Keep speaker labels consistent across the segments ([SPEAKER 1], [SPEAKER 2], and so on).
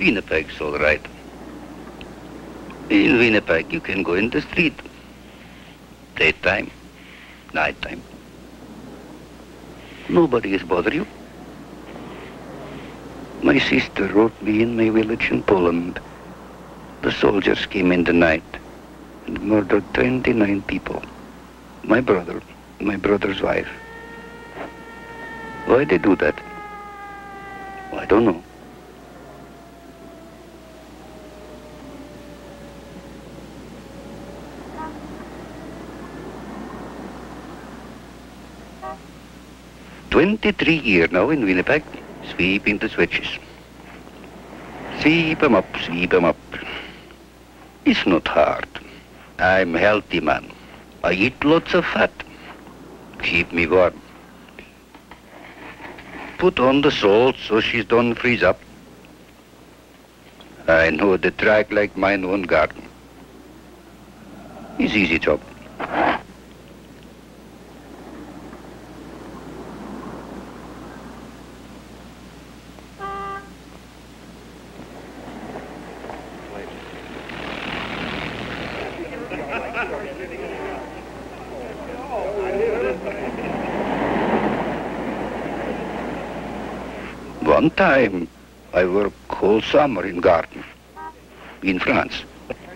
[SPEAKER 1] Winnipeg's all right. In Winnipeg, you can go in the street. Daytime, nighttime. Nobody is bother you. My sister wrote me in my village in Poland. The soldiers came in the night and murdered 29 people. My brother, my brother's wife. Why they do that? I don't know. Twenty-three years now in Winnipeg, sweeping the switches. Sweep 'em up, sweep 'em up. It's not hard. I'm healthy man. I eat lots of fat. Keep me warm. Put on the salt so she don't freeze up. I know the track like mine own garden. It's easy job. One time, I worked whole summer in garden, in France,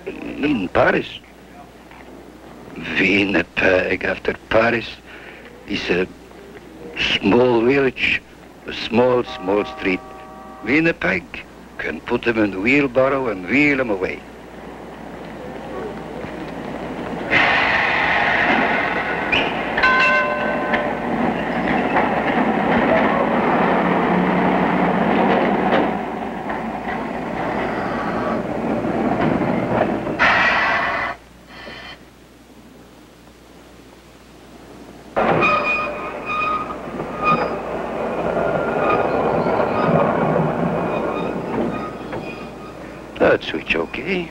[SPEAKER 1] in Paris. Winnipeg after Paris is a small village, a small, small street. Winnipeg can put them in wheelbarrow and wheel them away. That switch okay.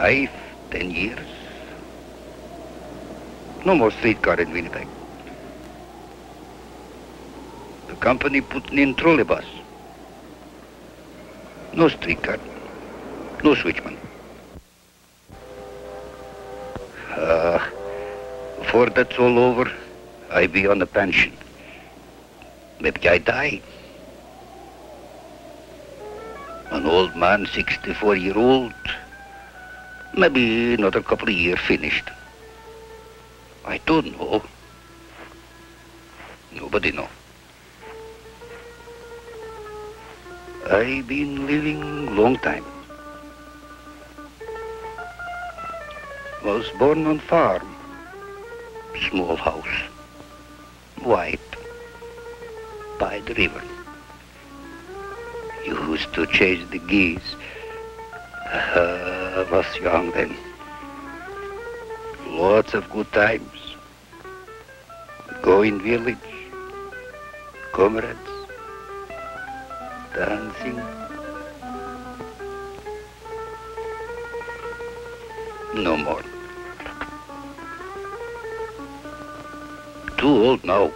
[SPEAKER 1] Five, ten years. No more streetcar in Winnipeg. The company put in trolleybus. No streetcar. No switchman. Uh, before that's all over, I be on a pension. Maybe I die. An old man, 64 year old. Maybe another couple of years finished. I don't know. Nobody know. I been living long time. Was born on farm. Small house. White. By the river. Used to chase the geese. Uh, was young then. Lots of good times. Go in village. Comrades. Dancing. No more. Too old now.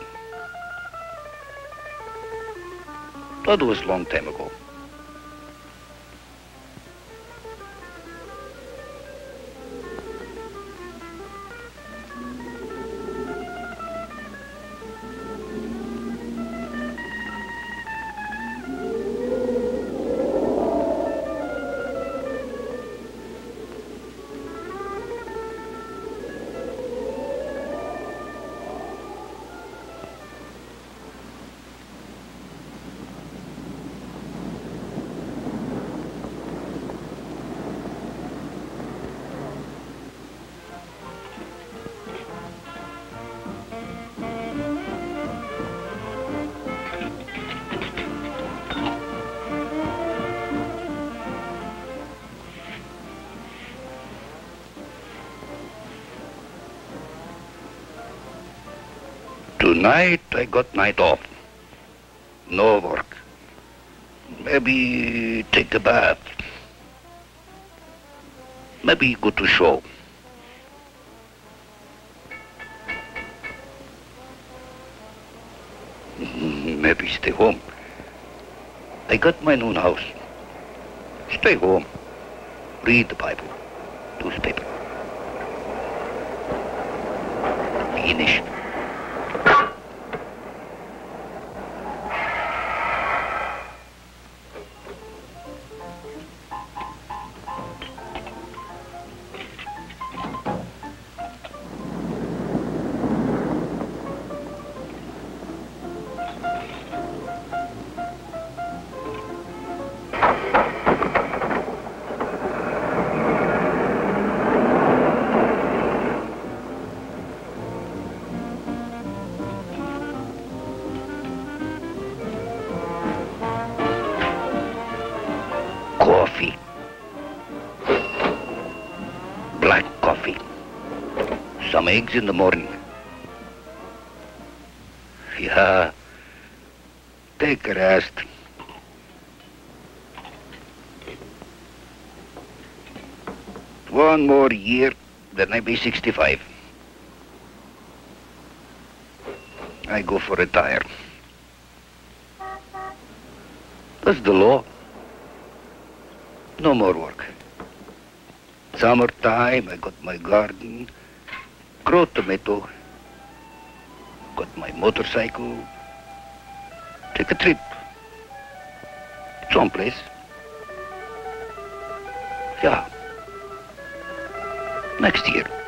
[SPEAKER 1] That was long time ago. Tonight I got night off. No work. Maybe take a bath. Maybe go to show. Maybe stay home. I got my own house. Stay home. Read the Bible. Newspaper. Finish. Eggs in the morning. Yeah. Take a rest. One more year, then I'll be 65. I go for retire. That's the law. No more work. Summertime, I got my garden, grow tomato, got my motorcycle, take a trip. Someplace. Yeah. Next year.